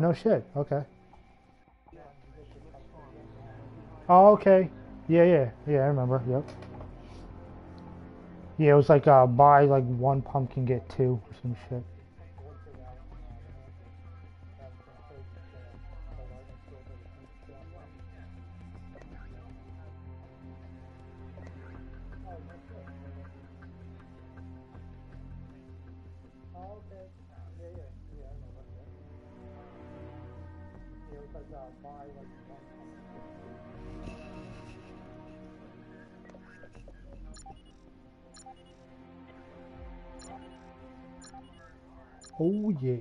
no shit. Okay. Oh, okay. Yeah, yeah, yeah. I remember. Yep. Yeah, it was like uh, buy like one pumpkin get two or some shit. Oh yeah.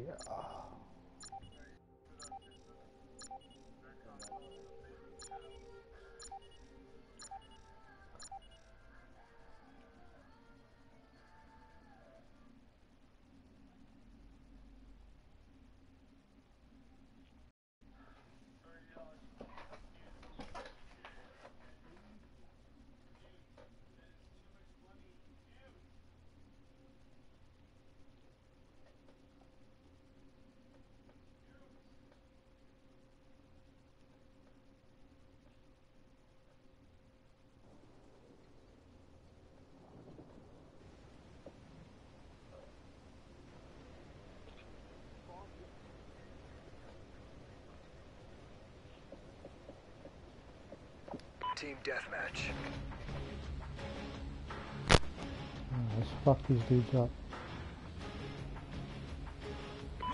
Team deathmatch. Oh, let's fuck these dudes up.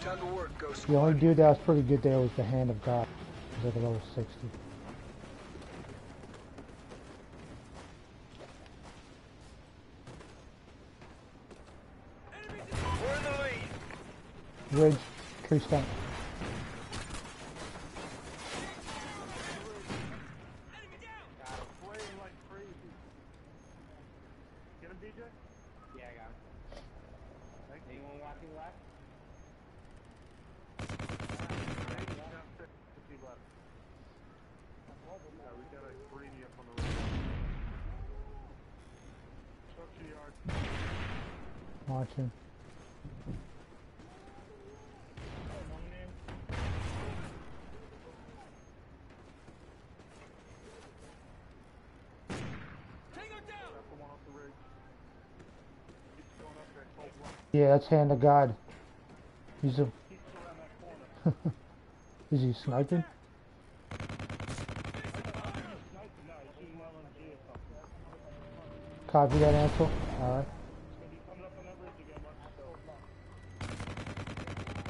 Time to work, Ghost The only dude that was pretty good there was the Hand of God. He was at a level 60. We're in the lead. Ridge, tree stump. Playing like crazy. Get him, DJ? Yeah, I got him. Thank you. Anyone walking left? Thank you. Down six. Fifty left. Yeah, we got a greedy up on the roof. Structure yard. Watching. Got the one off the ridge. Keeps going up that cold one. Yeah, that's Hand of God. He's a. Is he sniping? Copy that, Ansel. Alright. He's gonna be coming up on that ridge again. Watch yourself. Coming around you. Yeah. Laying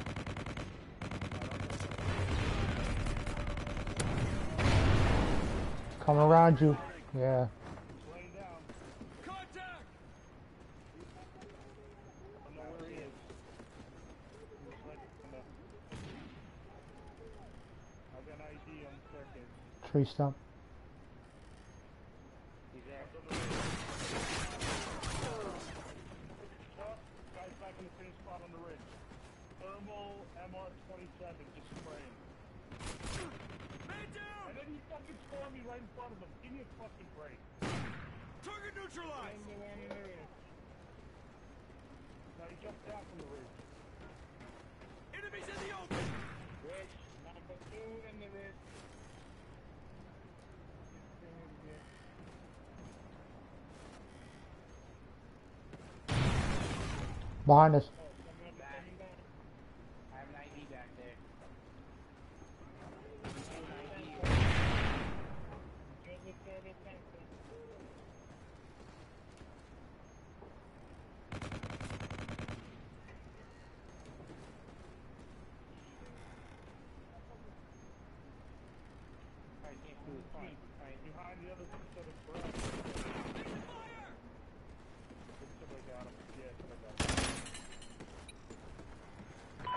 down. Contact! I know where he is. He's like, uh, I've got an ID on the staircase. Tree stump. He's there. Shot. Guy's back in the same spot on the ridge. Thermal MR27 just spraying. Man down! And then he fucking me right in front of him. Give me a fucking break. Target neutralized! Now he jumped from the ridge. Enemies in the open! Number two in the ridge. Behind us. Back. I have an ID back there.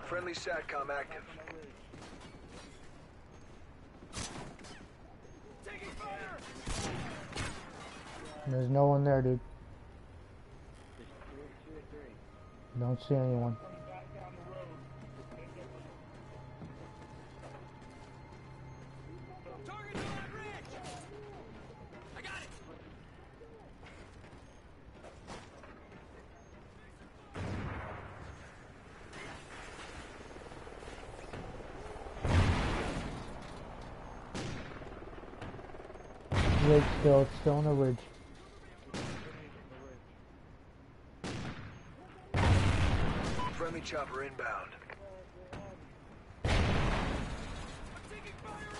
Friendly SATCOM active. There's no one there, dude. Don't see anyone. Friendly chopper inbound. I'm taking fire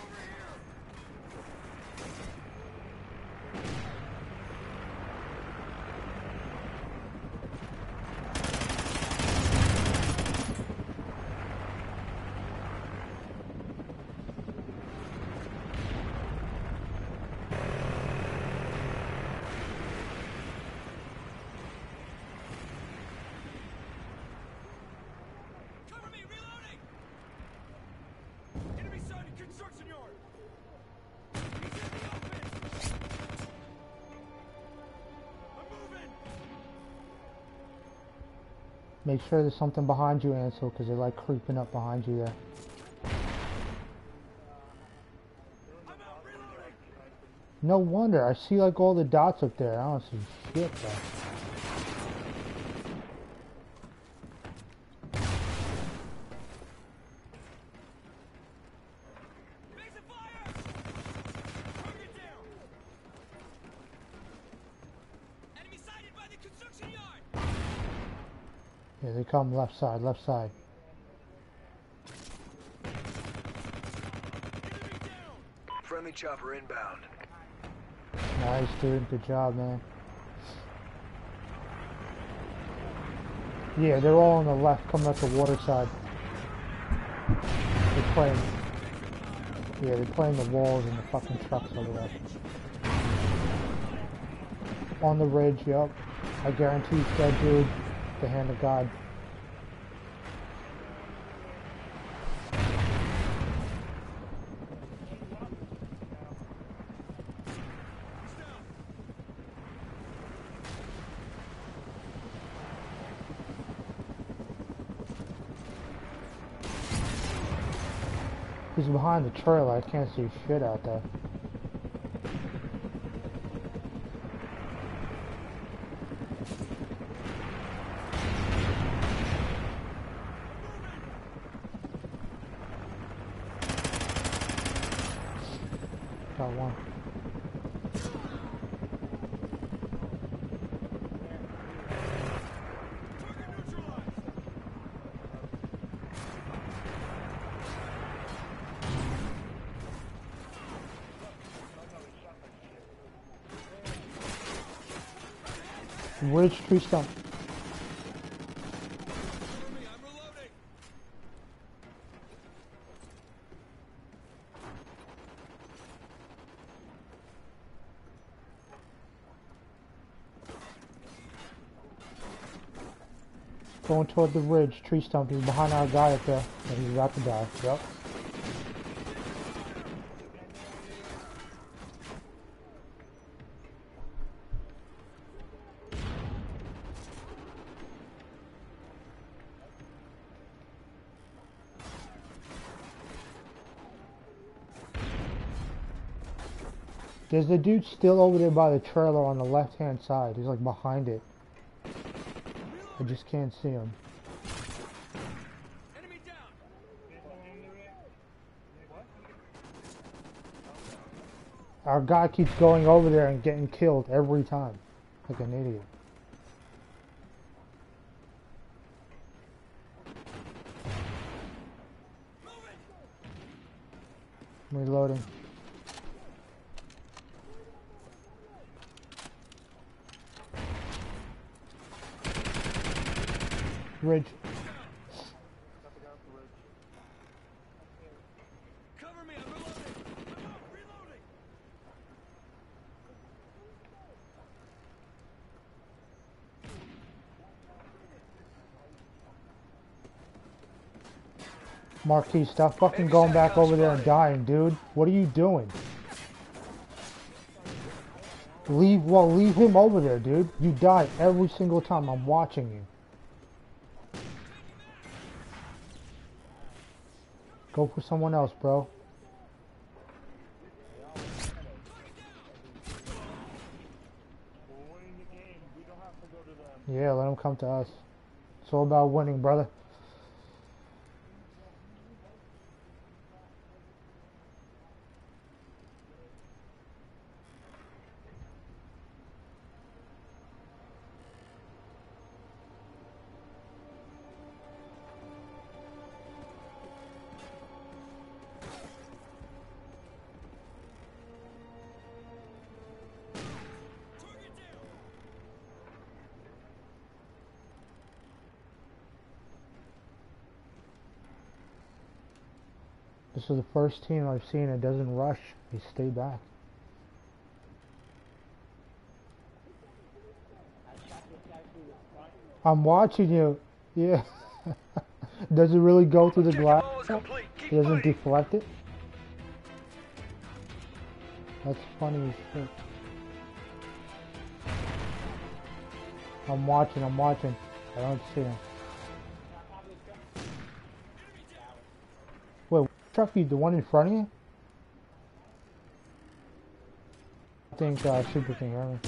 Make sure there's something behind you, Ansel, because they're like creeping up behind you there. No wonder, I see like all the dots up there. I don't see shit though. Basic fire! Target down! Enemy sighted by the construction yard! Yeah, they come left side, left side. Friendly chopper inbound. Nice, dude. Good job, man. Yeah, they're all on the left, coming up the water side. They're playing. Yeah, they're playing the walls and the fucking trucks over there. On the ridge, yep. I guarantee it's that dude. The hand of God. He's behind the trailer. I can't see shit out there. Got one. Ridge tree stump. Cover me, Going toward the ridge, tree stump. He's behind our guy up there. And he's about to die. Yep. There's the dude still over there by the trailer on the left hand side. He's like behind it. I just can't see him. Our guy keeps going over there and getting killed every time. Like an idiot. Reloading. Ridge. Cover me, I'm reloading! I'm reloading! Marquis, stop fucking going back over there and dying, dude. What are you doing? Leave, well, leave him over there, dude. You die every single time. I'm watching you. Go for someone else, bro. Them. Yeah, let him come to us. It's all about winning, brother. This is the first team I've seen that doesn't rush. They stay back. I shot this guy through the front. I'm watching you. Yeah. Does it really go through the glass? almost complete. Keep It doesn't deflect it? That's funny as shit. I'm watching, I'm watching. I don't see him. Truck you, the one in front of you? I think uh, Super King heard me.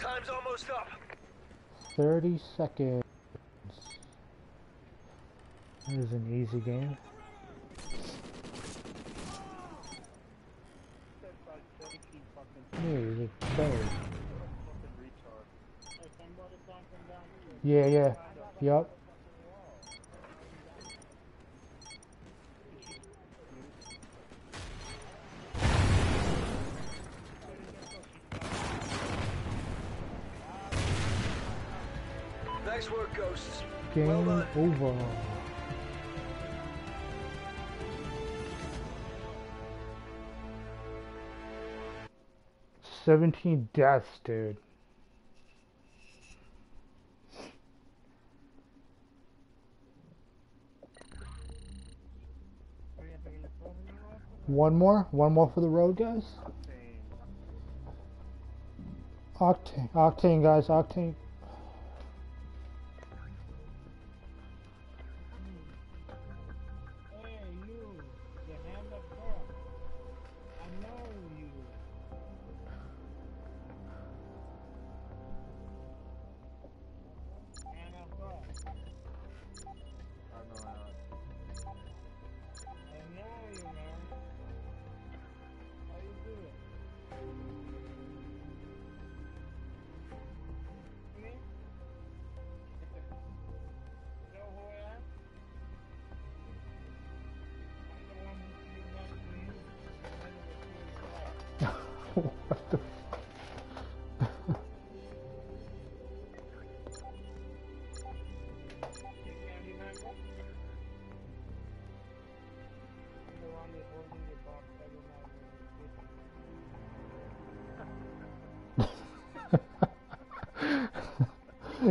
Time's almost up. 30 seconds. This is an easy game. Said like 17 fucking Yeah, you get better. fucking retard. Hey, somebody something down here. Yeah, yeah. Yup. Nice work, Ghosts. Game Well over. Seventeen deaths, dude. One more? One more for the road, guys? Octane. Octane, guys. Octane.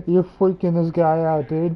You're freaking this guy out, dude.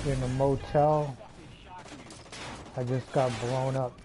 In a motel. I just got blown up.